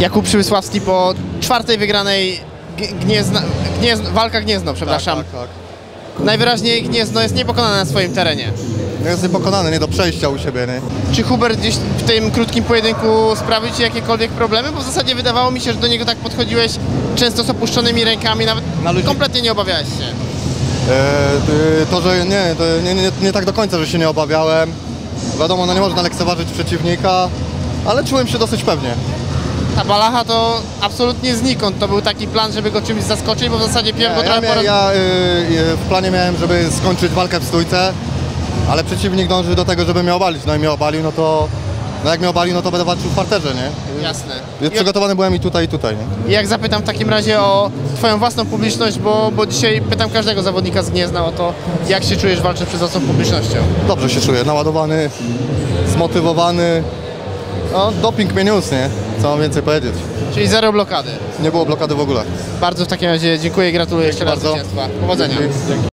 Jakub Przemysławski po czwartej wygranej Gniezna, Gniezno, walka Gniezno, przepraszam. Tak, tak, tak. Najwyraźniej Gniezno jest niepokonane na swoim terenie. No Jest niepokonany, nie do przejścia u siebie, nie? Czy Hubert gdzieś w tym krótkim pojedynku sprawił Ci jakiekolwiek problemy? Bo w zasadzie wydawało mi się, że do niego tak podchodziłeś często z opuszczonymi rękami, nawet Na kompletnie nie obawiałeś się. E, y, to, że nie, to nie, nie, nie tak do końca, że się nie obawiałem. Wiadomo, no nie można lekceważyć przeciwnika, ale czułem się dosyć pewnie. Ta balacha to absolutnie znikąd. To był taki plan, żeby go czymś zaskoczyć, bo w zasadzie Pierre go Ja, trochę ja, poroz... ja y, y, w planie miałem, żeby skończyć walkę w stójce, ale przeciwnik dąży do tego, żeby mnie obalić. No i mnie obalił, no to no jak mnie obalił, no to będę walczył w parterze, nie? Jasne. Więc przygotowany byłem i tutaj, i tutaj, nie? I jak zapytam w takim razie o Twoją własną publiczność, bo, bo dzisiaj pytam każdego zawodnika z Gniezna o to, jak się czujesz walcząc przed własną publicznością. Dobrze się czuję, naładowany, zmotywowany. No, doping mnie niósł, nie? Co mam więcej powiedzieć? Czyli zero blokady. Nie było blokady w ogóle. Bardzo w takim razie dziękuję i gratuluję jeszcze raz bardzo. zwycięstwa. Powodzenia. Dzięki. Dzięki.